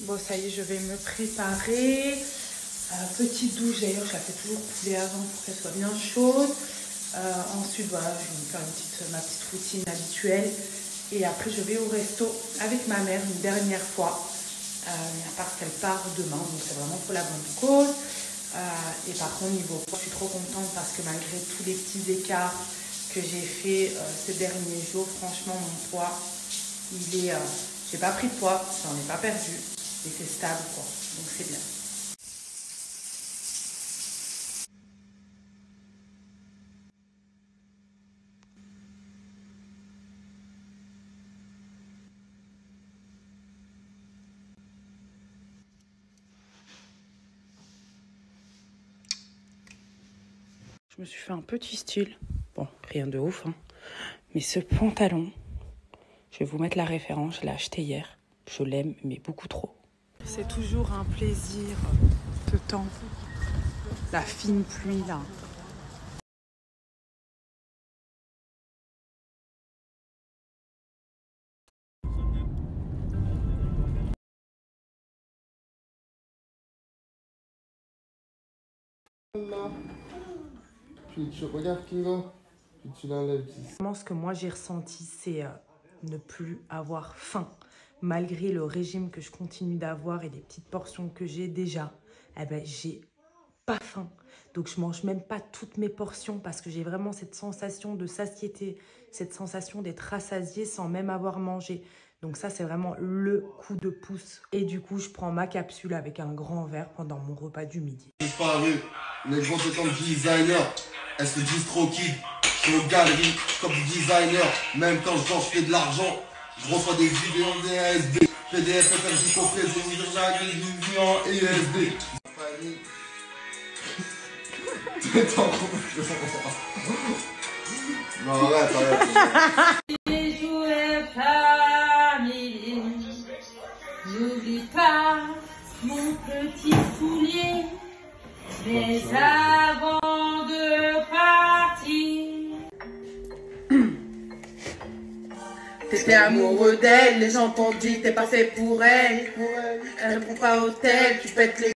Bon, ça y est, je vais me préparer. Euh, petite douche, d'ailleurs, je la fais toujours couler avant pour qu'elle soit bien chaude. Euh, ensuite, voilà, je vais me faire ma petite routine habituelle. Et après, je vais au resto avec ma mère une dernière fois. Euh, parce qu'elle part demain, donc c'est vraiment pour la bonne cause. Euh, et par contre, niveau poids, je suis trop contente parce que malgré tous les petits écarts que j'ai fait ces derniers jours, franchement, mon poids, il est. J'ai pas pris de poids, j'en ai pas perdu. Et c'est stable, quoi. Donc c'est bien. Je me suis fait un petit style. Bon, rien de ouf, hein. Mais ce pantalon, je vais vous mettre la référence, je l'ai acheté hier. Je l'aime, mais beaucoup trop. C'est toujours un plaisir de temps. La fine pluie, là. Puis tu regardes Kingo, puis tu l'enlèves. Ce que moi j'ai ressenti, c'est euh, ne plus avoir faim. Malgré le régime que je continue d'avoir et les petites portions que j'ai déjà, eh ben, j'ai pas faim. Donc je mange même pas toutes mes portions parce que j'ai vraiment cette sensation de satiété, cette sensation d'être rassasiée sans même avoir mangé. Donc ça, c'est vraiment le coup de pouce. Et du coup, je prends ma capsule avec un grand verre pendant mon repas du midi. Designer. Je comme designer, même quand je fais de l'argent. Je reçois des vidéos en DSD, PDF, FMJ, compris, c'est une en ESD. T'es en Non, arrête, arrête. N'oublie pas mon petit soulier, mais avant T'étais amoureux d'elle, les gens t'ont dit t'es pas fait pour elle. Elle répond pas au tel, tu pètes les